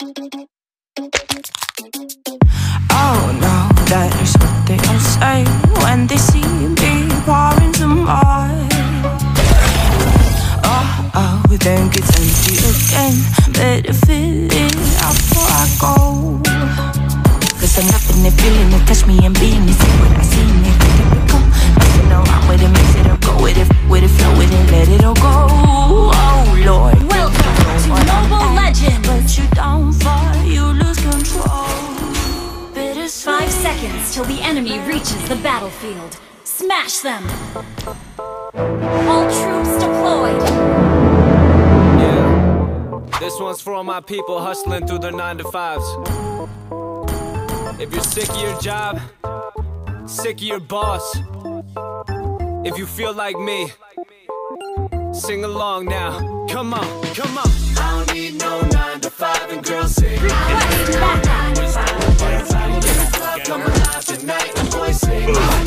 Oh no, that is what they all say when they see me pouring some more. Oh, oh, then gets empty again. Better fill it up before I go. Cause I'm loving it, feeling it, touch me and being it. See what I see in it, Smash them! All troops deployed! Yeah. This one's for all my people hustling through their nine to fives. If you're sick of your job, sick of your boss, if you feel like me, sing along now. Come on, come on. I don't need no nine to five and girls sing. Request backup! Come alive tonight, and boys sing. I don't need no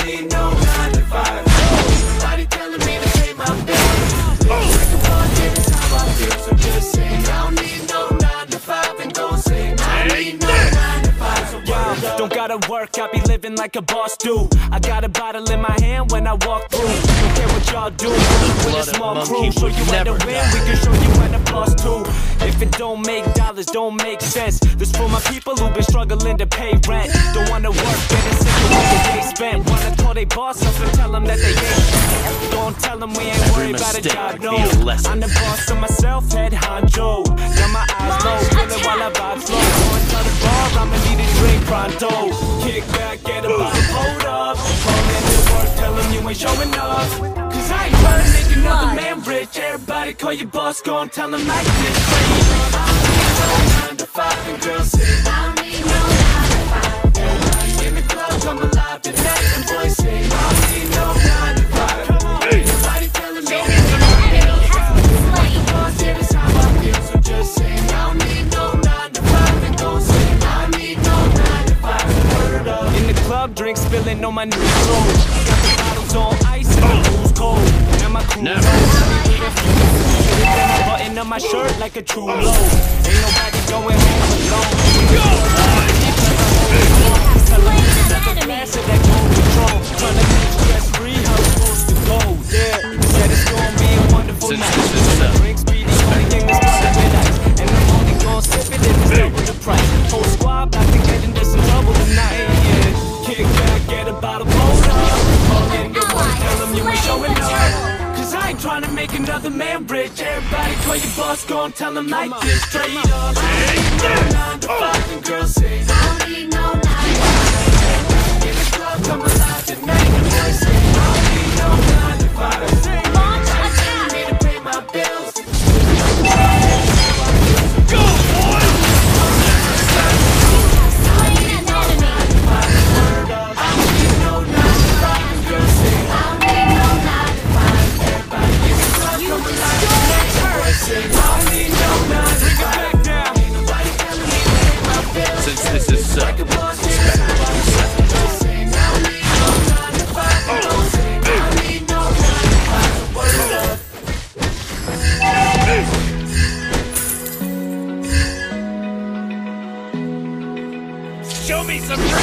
like a boss do. I got a bottle in my hand when I walk through. Don't care what y'all do. With a small crew, show you how to win. We can show you how to floss too. If it don't make dollars, don't make sense. This for my people who've been struggling to pay rent. Don't wanna work, getting sick of the day spent. Wanna call they boss up and tell them that they ain't. Don't tell them we ain't worried about a job, no. be a lesson. I'm the boss of myself, head honcho. Got my eyes low, feeling while I vibe slow. Going to the bar, I'ma need a drink pronto. Kick back, get a bottle, hold up. Call in to work, tell them you ain't showing up. Make another man rich. Everybody call your boss, go and tell them like this. Nine to five and girls. I don't need no nine to five. Everybody in the club, come alive tonight boys sing. I need no nine to five. Telling me slain! boss, yeah, that's how I feel, so just sing. I don't need no nine to five and sing. I need no nine to five. In the club, drink spilling on my new clothes. Shirt like a true low. Ain't nobody going home alone. Another man rich. Everybody call your boss, go and tell them like this. Straight up. Nine to five and girls sing. I don't need no nine to five. In the club, come alive tonight boys sing. I don't need no nine to five. Some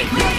it.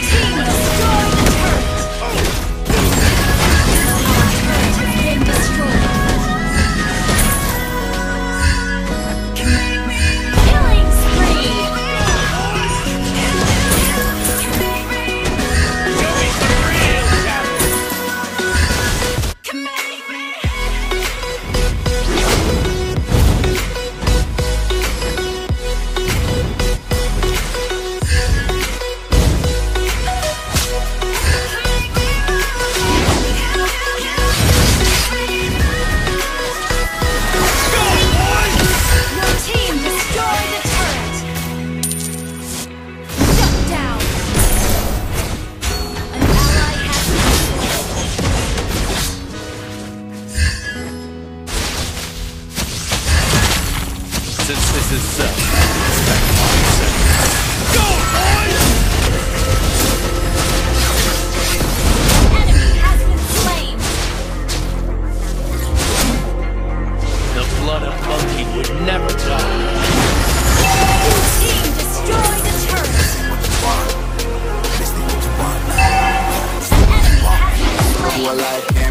Would never die. Team the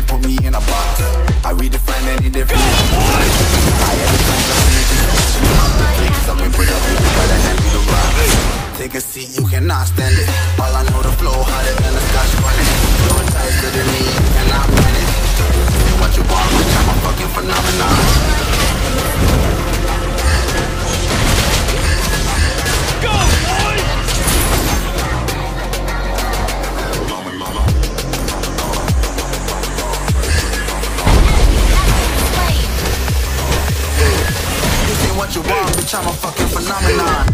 put me in a box. I redefine. I it, take it, but I. Take a seat, you cannot stand it. All I know the flow harder than a scotch bonnet. You're tighter than me, you cannot manage. Do what you want, bitch, I'm a fucking phenomenon. Bitch, I'm a fucking phenomenon.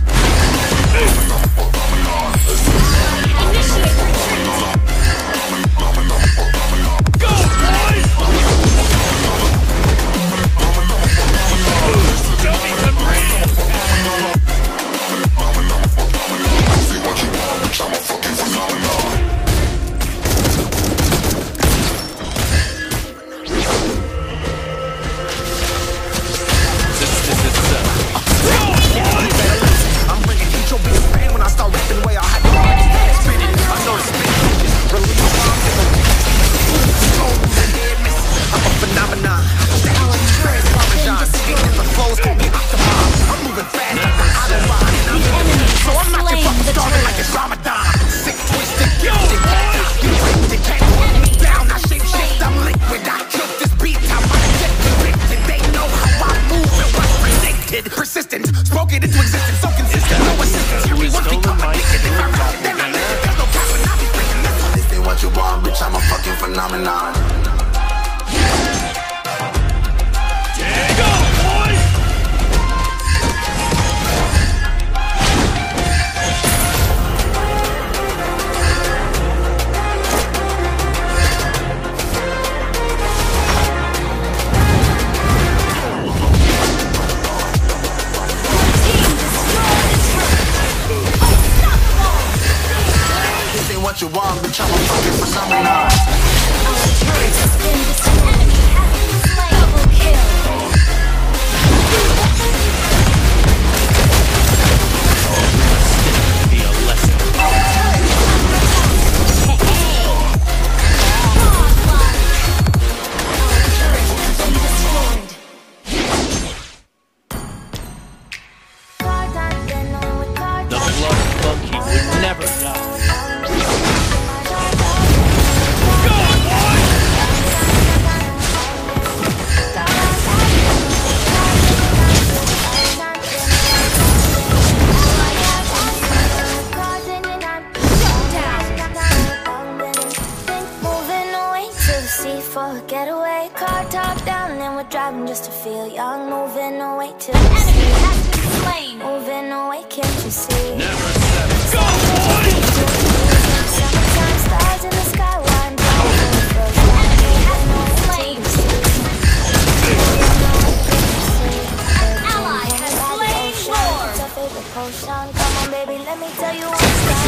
Predicted. Persistent, spoke it into existence, so consistent. No assistance, hear me once become addicted. If I rock it, then I live it. There's no cap, and I be freaking this. This ain't what you want, bitch. I'm a fucking phenomenon. Go, feel young. Moving away to the Enemy sea. has been slain. Moving away, can't you see? Never settle. Go, boys! Summertime stars in the sky, one oh. Enemy has been slain. Ally has slain Lord. It's favorite potion. Come on, baby, let me tell you what's